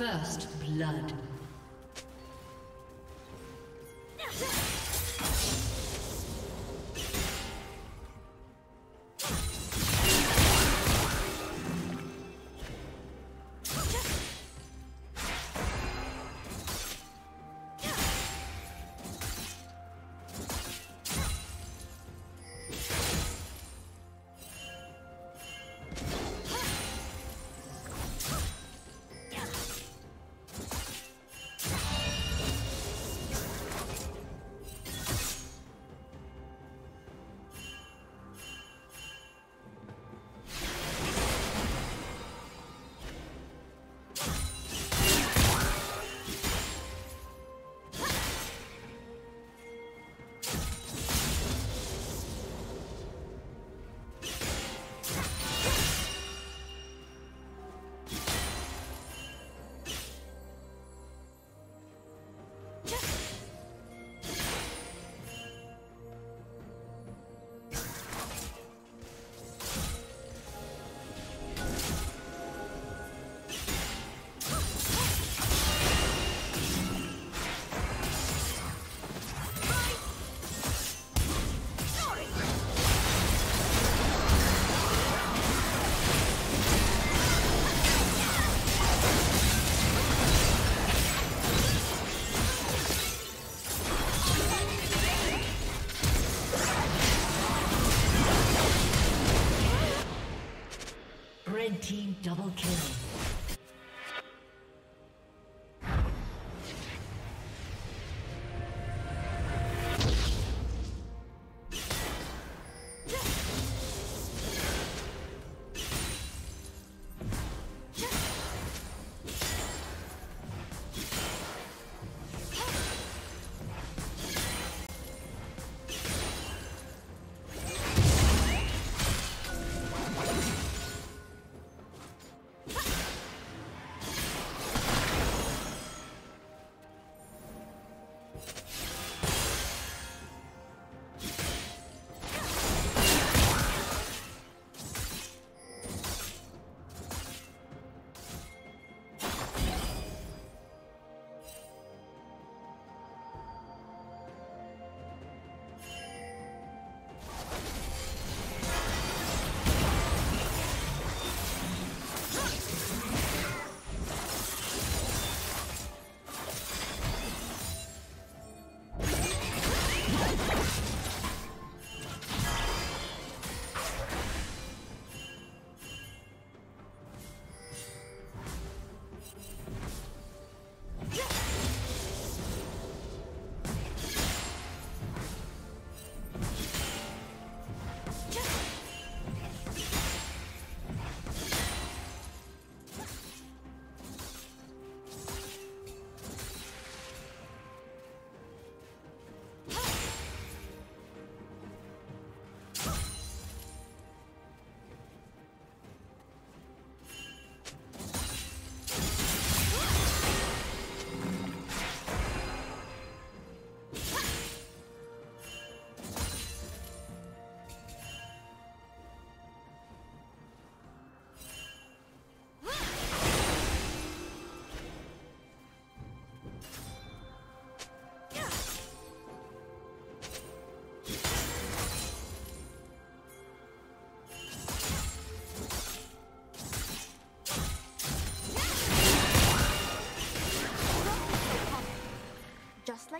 First blood.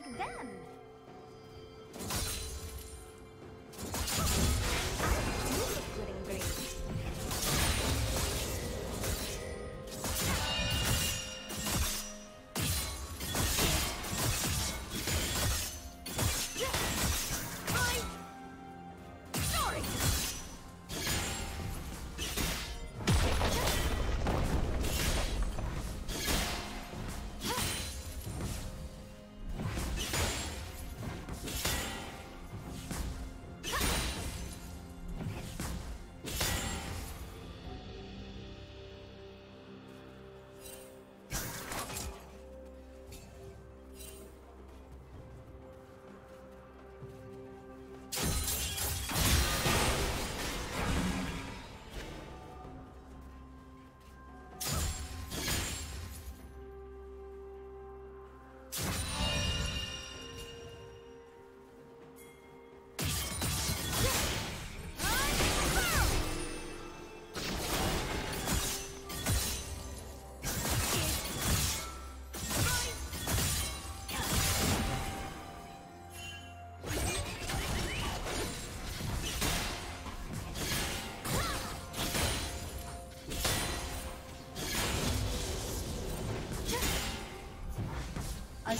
like them.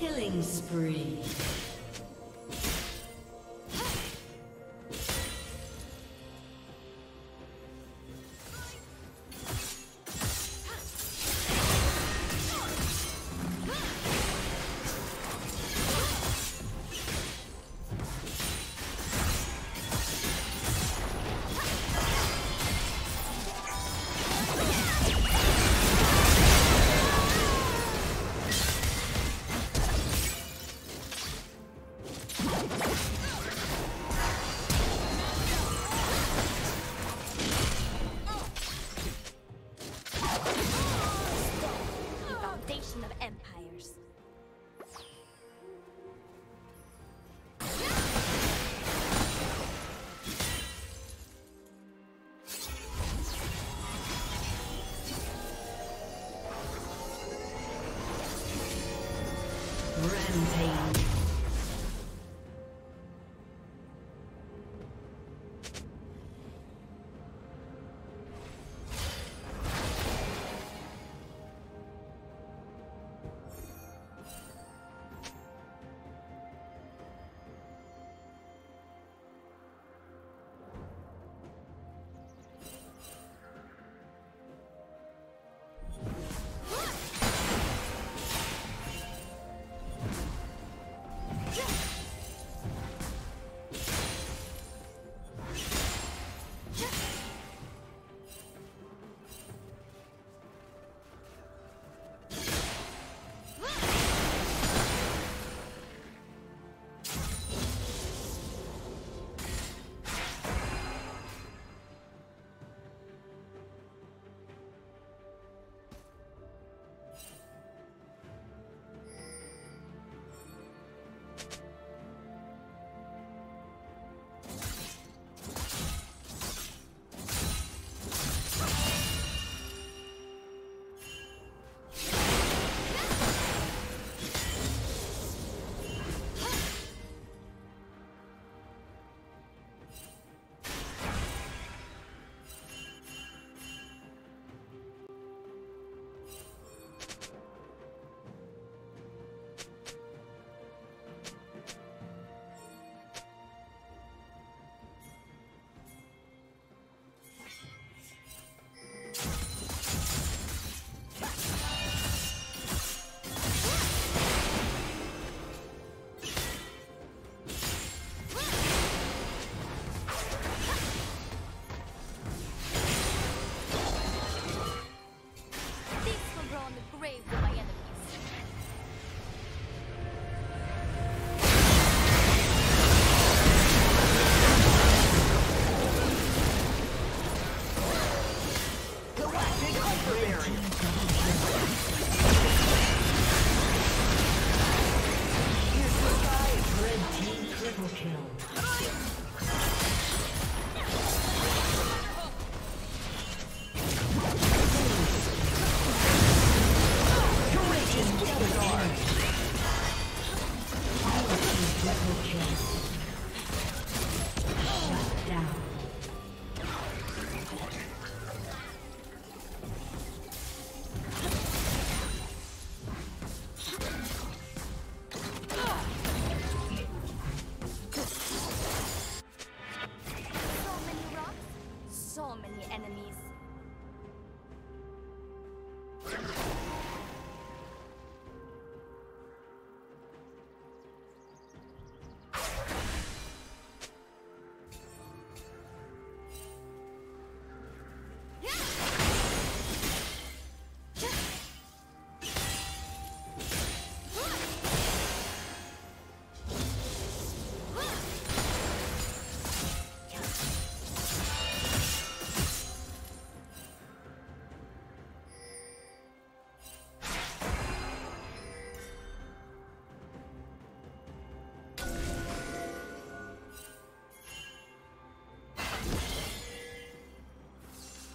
Killing spree. Rampage.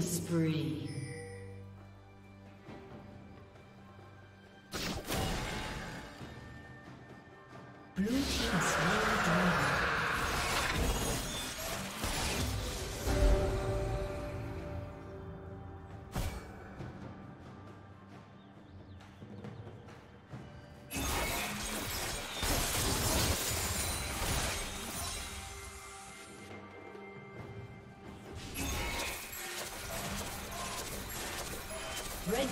Spree.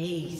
Aced.